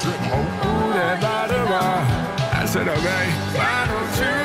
drip Oh, Ooh, that body. I said, okay, Final two.